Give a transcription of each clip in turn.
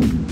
you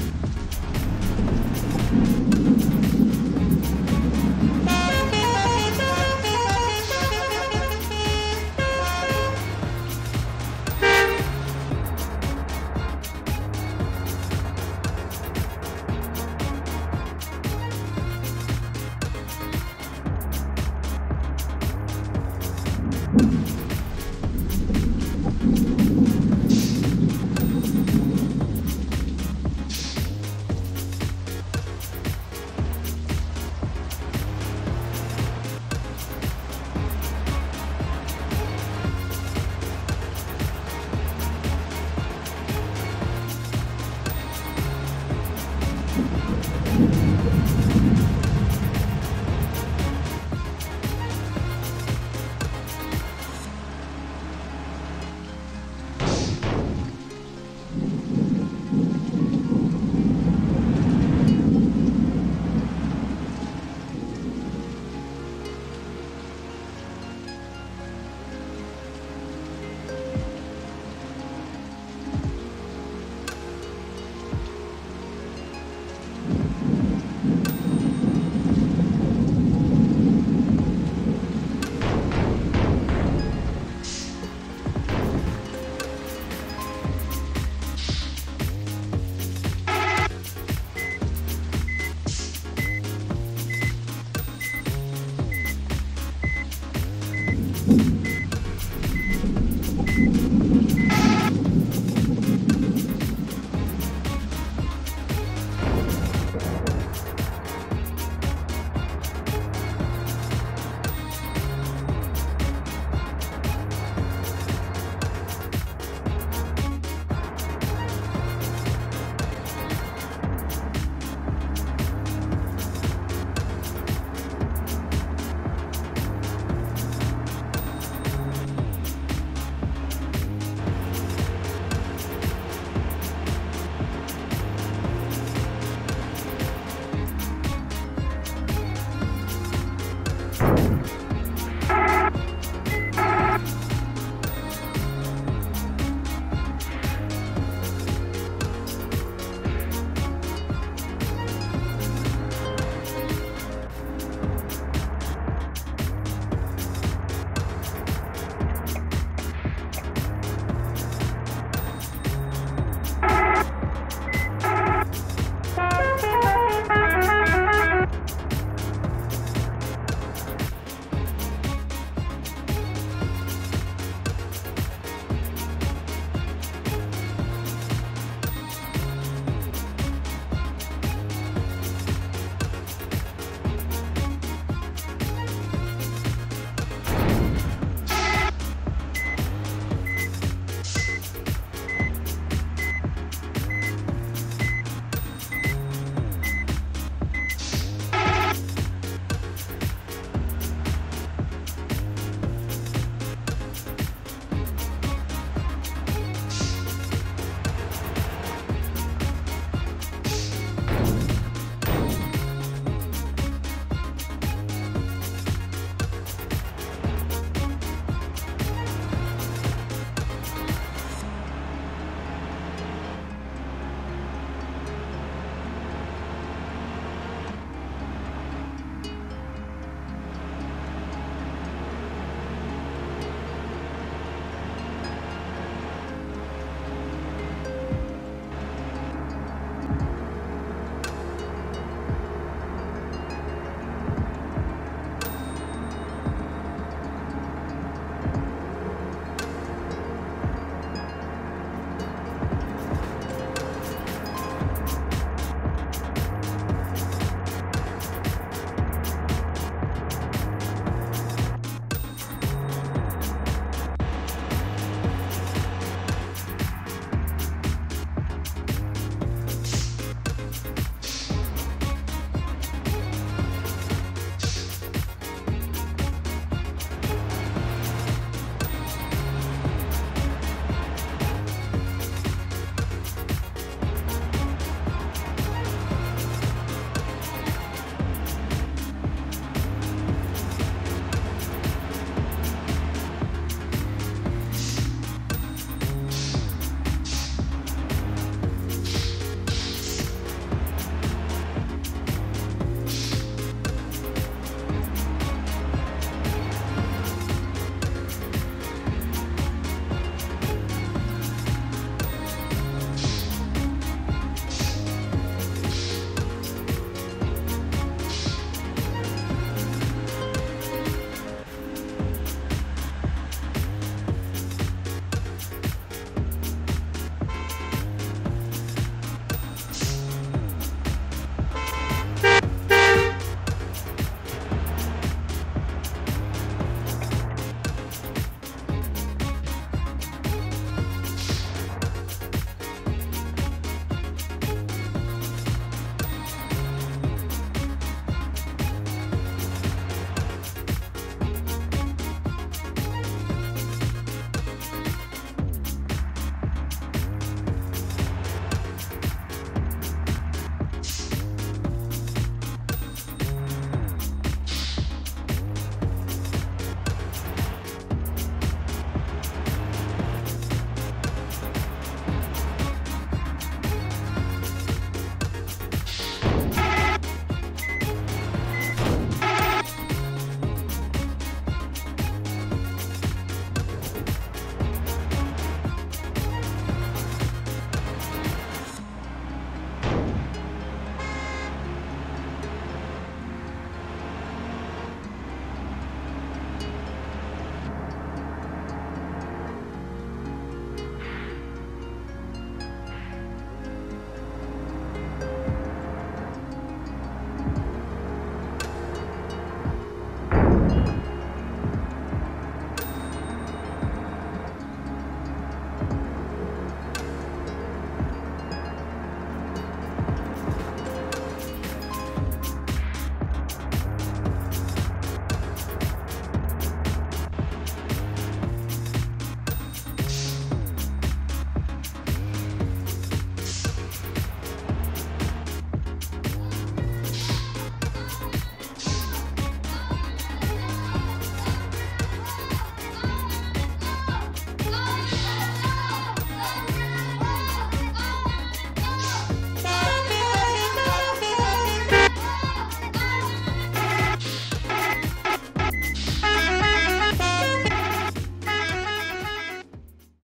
you